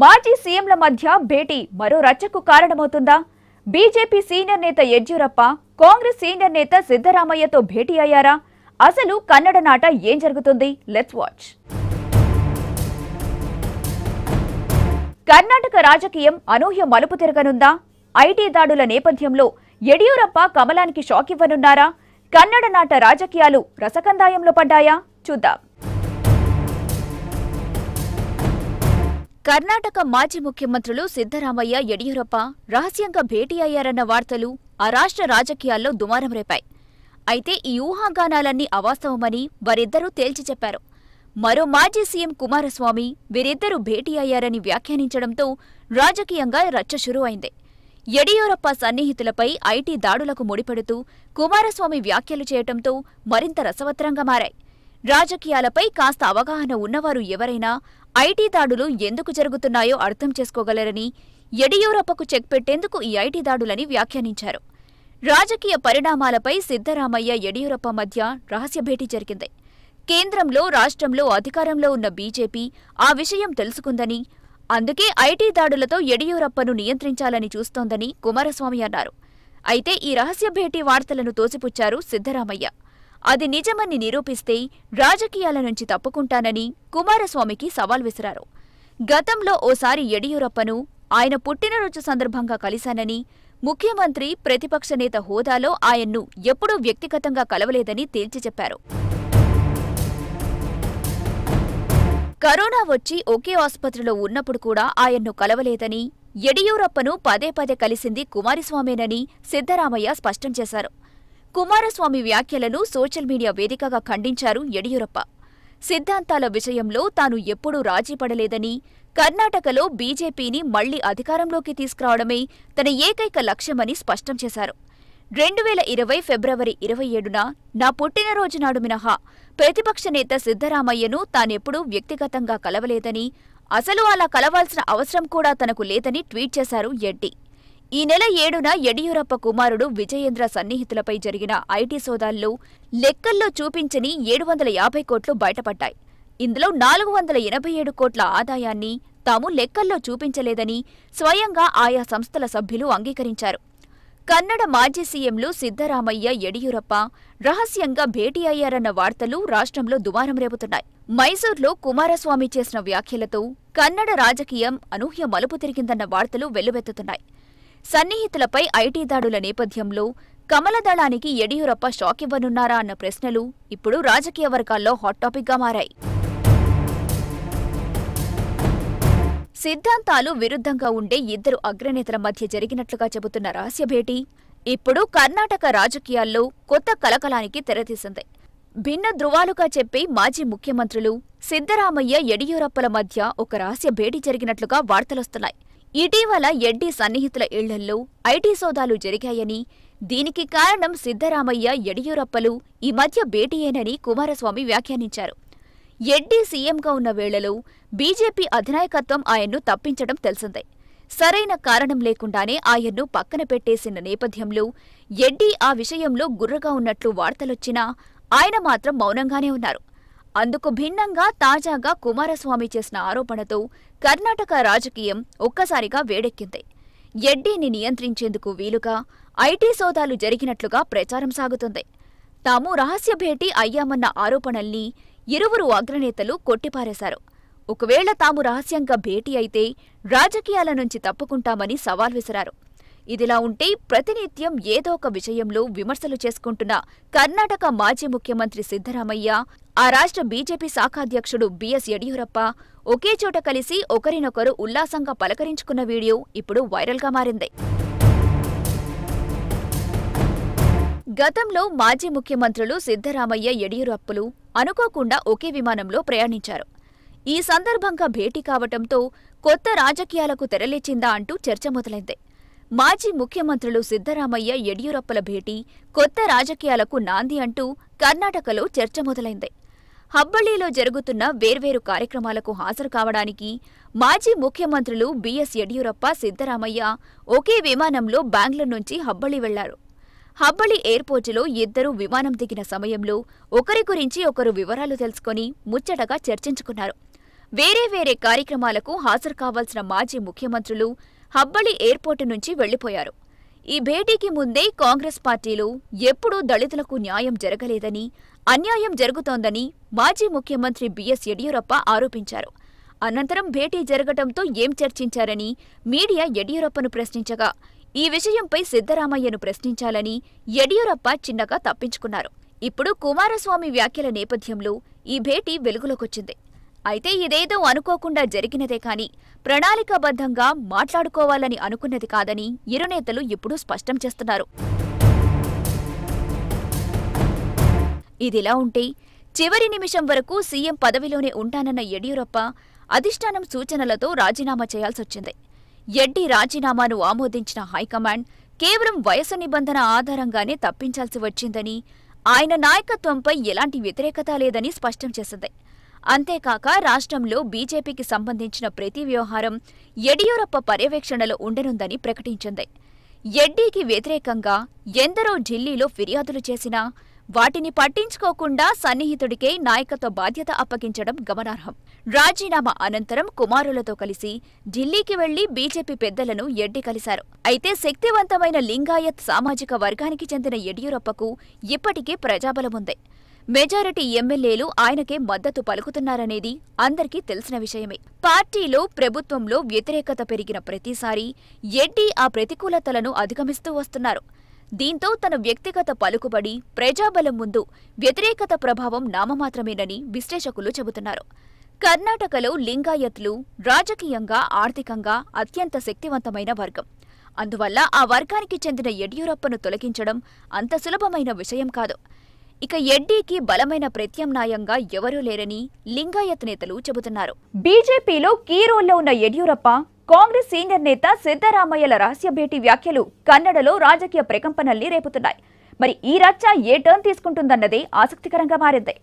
మాజీ సీఎంల మధ్య భేటీ మరో రచ్చకు కారణమవుతుందా? బీజేపీ సీనియర్ నేత యడ్యూరప్ప కాంగ్రెస్ సీనియర్ నేత సిద్ధరామయ్యతో భేటీ అయ్యారా? అసలు కన్నడ నాట ఏం జరుగుతుంది? లెట్స్ వాచ్ కర్ణాటక రాజకీయం అనూహ్య మలుపు తిరగనుందా? ఐటీ దాడుల నేపథ్యంలో యడియూరప్ప కమలానికి షాక్ ఇవ్వనున్నారా? కన్నడ నాట రాజకీయాలు రసకందాయంలో పడ్డాయా? చూద్దాం. కర్ణాటక మాజీ ముఖ్యమంత్రులు సిద్ధరామయ్య యడియూరప్ప రహస్యంగా భేటీ అయ్యారన్న వార్తలు ఆ రాష్ట్ర రాజకీయాల్లో దుమారం రేపాయి. అయితే ఈ ఊహాగానాలన్నీ అవాస్తవమని వారిద్దరూ తేల్చి చెప్పారు. మరో మాజీ సీఎం కుమారస్వామి వీరిద్దరూ భేటీ అయ్యారని వ్యాఖ్యానించడంతో రాజకీయంగా రచ్చ షురూ అయింది యడియూరప్ప సన్నిహితులపై ఐటీ దాడులకు ముడిపెడుతూ కుమారస్వామి వ్యాఖ్యలు చేయటంతో మరింత రసవత్తరంగా మారాయి. రాజకీయాలపై కాస్త అవగాహన ఉన్నవారు ఎవరైనా ఐటీ దాడులు ఎందుకు జరుగుతున్నాయో అర్థం చేసుకోగలరని యడియూరప్పకు చెక్ పెట్టేందుకు ఈ ఐటీ దాడులని వ్యాఖ్యానించారు. రాజకీయ పరిణామాలపై సిద్ధరామయ్య యడియూరప్ప మధ్య రహస్య భేటీ జరిగింది. కేంద్రంలో రాష్ట్రంలో అధికారంలో ఉన్న బీజేపీ ఆ విషయం తెలుసుకుందని అందుకే ఐటీ దాడులతో యడియూరప్పను నియంత్రించాలని చూస్తోందని కుమారస్వామి అన్నారు. అయితే ఈ రహస్య భేటీ వార్తలను తోసిపుచ్చారు సిద్ధరామయ్య. అది నిజమని నిరూపిస్తే రాజకీయాల నుంచి తప్పుకుంటానని కుమారస్వామికి సవాల్ విసిరారు. గతంలో ఓసారి యడియూరప్పను ఆయన పుట్టినరోజు సందర్భంగా కలిశానని ముఖ్యమంత్రి ప్రతిపక్ష నేత హోదాలో ఆయన్ను ఎప్పుడూ వ్యక్తిగతంగా కలవలేదని తేల్చి చెప్పారు. కరోనా వచ్చి ఒకే ఆసుపత్రిలో ఉన్నప్పుడు కూడా ఆయన్ను కలవలేదని యడియూరప్పను పదే పదే కలిసింది కుమారస్వామేనని సిద్ధరామయ్య స్పష్టం చేశారు. కుమారస్వామి వ్యాఖ్యలను సోషల్ మీడియా వేదికగా ఖండించారు యడియూరప్ప. సిద్ధాంతాల విషయంలో తాను ఎప్పుడూ రాజీ పడలేదని కర్ణాటకలో బీజేపీని మళ్ళీ అధికారంలోకి తీసుకురావడమే తన ఏకైక లక్ష్యమని స్పష్టం చేశారు. రెండు వేల ఇరవై ఫిబ్రవరి ఇరవై ఏడున నా పుట్టినరోజు నాడు మినహా ప్రతిపక్ష నేత సిద్ధరామయ్యను తానెప్పుడూ వ్యక్తిగతంగా కలవలేదని అసలు అలా కలవాల్సిన అవసరం కూడా తనకు లేదని ట్వీట్ చేశారు ఎడ్డి ఈ నెల ఏడున యడియూరప్ప కుమారుడు విజయేంద్ర సన్నిహితులపై జరిగిన ఐటీ సోదాల్లో లెక్కల్లో చూపించని ఏడు వందల యాభై కోట్లు బయటపడ్డాయి. ఇందులో నాలుగు వందల ఎనభై ఏడు కోట్ల ఆదాయాన్ని తాము లెక్కల్లో చూపించలేదని స్వయంగా ఆయా సంస్థల సభ్యులు అంగీకరించారు. కన్నడ మాజీ సీఎంలు సిద్ధరామయ్య యడియూరప్ప రహస్యంగా భేటీ అయ్యారన్న వార్తలు రాష్ట్రంలో దుమారం రేపుతున్నాయి. మైసూర్లో కుమారస్వామి చేసిన వ్యాఖ్యలతో కన్నడ రాజకీయం అనూహ్య మలుపు తిరిగిందన్న వార్తలు వెల్లువెత్తుతున్నాయి. సన్నిహితులపై ఐటీ దాడుల నేపథ్యంలో కమలదళానికి యడియూరప్ప షాక్ ఇవ్వనున్నారా అన్న ప్రశ్నలు ఇప్పుడు రాజకీయ వర్గాల్లో హాట్ టాపిక్గా మారాయి. సిద్ధాంతాలు విరుద్ధంగా ఉండే ఇద్దరు అగ్రనేతల మధ్య జరిగినట్లుగా చెబుతున్న రహస్య భేటీ ఇప్పుడు కర్ణాటక రాజకీయాల్లో కొత్త కలకలానికి తెరతీసింది. భిన్న ధృవాలుగా చెప్పే మాజీ ముఖ్యమంత్రులు సిద్ధరామయ్య యడియూరప్పల మధ్య ఒక రహస్య భేటీ జరిగినట్లుగా వార్తలొస్తున్నాయి. ఇటీవల ఎడ్డి సన్నిహితుల ఇళ్ళల్లో ఐటీ సోదాలు జరిగాయని దీనికి కారణం సిద్ధరామయ్య యడియూరప్పలు ఈ మధ్య భేటీయేనని కుమారస్వామి వ్యాఖ్యానించారు. ఎడ్డి సీఎంగా ఉన్న వేళలో బీజేపీ అధినాయకత్వం ఆయన్ను తప్పించడం తెలిసిందే. సరైన కారణం లేకుండానే ఆయన్ను పక్కన పెట్టేసిన నేపథ్యంలో ఎడ్డీ ఆ విషయంలో గుర్రగా ఉన్నట్లు వార్తలొచ్చినా ఆయన మాత్రం మౌనంగానే ఉన్నారు. అందుకు భిన్నంగా తాజాగా కుమారస్వామి చేసిన ఆరోపణతో కర్ణాటక రాజకీయం ఒక్కసారిగా వేడెక్కింది. ఎడ్డీని నియంత్రించేందుకు వీలుగా ఐటీ సోదాలు జరిగినట్లుగా ప్రచారం సాగుతుంది. తాము రహస్య భేటీ అయ్యామన్న ఆరోపణల్ని ఇరువురు అగ్రనేతలు కొట్టిపారేశారు. ఒకవేళ తాము రహస్యంగా భేటీ అయితే రాజకీయాల నుంచి తప్పుకుంటామని సవాల్ విసిరారు. ఇదిలా ఉంటే ప్రతినిత్యం ఏదో ఒక విషయంలో విమర్శలు చేసుకుంటున్న కర్ణాటక మాజీ ముఖ్యమంత్రి సిద్ధరామయ్య ఆ రాష్ట్ర బీజేపీ శాఖాధ్యక్షుడు బిఎస్ యడియూరప్ప ఒకే చోట కలిసి ఒకరినొకరు ఉల్లాసంగా పలకరించుకున్న వీడియో ఇప్పుడు వైరల్గా మారింది. గతంలో మాజీ ముఖ్యమంత్రులు సిద్ధరామయ్య యడియూరప్పలు అనుకోకుండా ఒకే విమానంలో ప్రయాణించారు. ఈ సందర్భంగా భేటీ కావటంతో కొత్త రాజకీయాలకు తెరలేచిందా అంటూ చర్చ మొదలైంది. మాజీ ముఖ్యమంత్రులు సిద్ధరామయ్య యడియూరప్పల భేటీ కొత్త రాజకీయాలకు నాంది అంటూ కర్ణాటకలో చర్చ మొదలైంది. హబ్బళ్ళిలో జరుగుతున్న వేర్వేరు కార్యక్రమాలకు హాజరు కావడానికి మాజీ ముఖ్యమంత్రులు బిఎస్ యడియూరప్ప సిద్దరామయ్య ఒకే విమానంలో బెంగళూరు నుంచి హబ్బళ్ళి వెళ్ళారు. హబ్బళి ఎయిర్పోర్టులో ఇద్దరూ విమానం దిగిన సమయంలో ఒకరి గురించి ఒకరు వివరాలు తెలుసుకొని ముచ్చటగా చర్చించుకున్నారు. వేరే వేరే కార్యక్రమాలకు హాజరు కావాల్సిన మాజీ ముఖ్యమంత్రులు హబ్బళి ఎయిర్పోర్టు నుంచి వెళ్ళిపోయారు ఈ భేటీకి ముందే కాంగ్రెస్ పార్టీలు ఎప్పుడూ దళితులకు న్యాయం జరగలేదని అన్యాయం జరుగుతోందని మాజీ ముఖ్యమంత్రి బిఎస్ యడియూరప్ప ఆరోపించారు. అనంతరం భేటీ జరగటంతో ఏం చర్చించారని మీడియా యడియూరప్పను ప్రశ్నించగా ఈ విషయంపై సిద్ధరామయ్యను ప్రశ్నించాలని యడియూరప్ప చిన్నగా తప్పించుకున్నారు. ఇప్పుడు కుమారస్వామి వ్యాఖ్యల నేపథ్యంలో ఈ భేటీ వెలుగులోకొచ్చింది. అయితే ఇదేదో అనుకోకుండా జరిగినదే కాని ప్రణాళికాబద్ధంగా మాట్లాడుకోవాలని అనుకున్నది కాదని ఇరు నేతలు ఇప్పుడు స్పష్టం చేస్తున్నారు. ఇదిలా ఉంటే చివరి నిమిషం వరకు సీఎం పదవిలోనే ఉంటానన్న యడియూరప్ప అధిష్టానం సూచనలతో రాజీనామా చేయాల్సొచ్చింది. ఎడ్డి రాజీనామాను ఆమోదించిన హైకమాండ్ కేవలం వయసు నిబంధన ఆధారంగానే తప్పించాల్సి వచ్చిందని ఆయన నాయకత్వంపై ఎలాంటి వ్యతిరేకత లేదని స్పష్టం చేసింది. అంతేకాక రాష్ట్రంలో బీజేపీకి సంబంధించిన ప్రతి వ్యవహారం యడియూరప్ప పర్యవేక్షణలో ఉండనుందని ప్రకటించింది. ఎడ్డీకి వ్యతిరేకంగా ఎందరో ఢిల్లీలో ఫిర్యాదులు చేసినా వాటిని పట్టించుకోకుండా సన్నిహితుడికే నాయకత్వ బాధ్యత అప్పగించడం గమనార్హం. రాజీనామా అనంతరం కుమారులతో కలిసి ఢిల్లీకి వెళ్ళి బీజేపీ పెద్దలను ఎడ్డి కలిశారు. అయితే శక్తివంతమైన లింగాయత్ సామాజిక వర్గానికి చెందిన యడియూరప్పకు ఇప్పటికే ప్రజాబలముంది. మెజారిటీ ఎమ్మెల్యేలు ఆయనకే మద్దతు పలుకుతున్నారనేది అందరికీ తెలిసిన విషయమే. పార్టీలో ప్రభుత్వంలో వ్యతిరేకత పెరిగిన ప్రతిసారీ ఎడ్డీ ఆ ప్రతికూలతలను అధిగమిస్తూ వస్తున్నారు. దీంతో తన వ్యక్తిగత పలుకుబడి ప్రజాబలం ముందు వ్యతిరేకత ప్రభావం నామమాత్రమేనని విశ్లేషకులు చెబుతున్నారు. కర్ణాటకలో లింగాయత్లు రాజకీయంగా ఆర్థికంగా అత్యంత శక్తివంతమైన వర్గం. అందువల్ల ఆ వర్గానికి చెందిన యడ్యూరప్పను తొలగించడం అంత సులభమైన విషయం కాదు. ఇక ఎడ్డీకి బలమైన ప్రత్యామ్నాయంగా ఎవరూ లేరని లింగాయత్ నేతలు చెబుతున్నారు. బీజేపీలో కీ రోల్లో ఉన్న యడ్యూరప్ప కాంగ్రెస్ సీనియర్ నేత సిద్దరామయ్యల రహస్య భేటీ వ్యాఖ్యలు కన్నడలో రాజకీయ ప్రకంపనల్ని రేపుతున్నాయి. మరి ఈ రచ్చ ఏ టర్న్ తీసుకుంటుందన్నదే ఆసక్తికరంగా మారింది.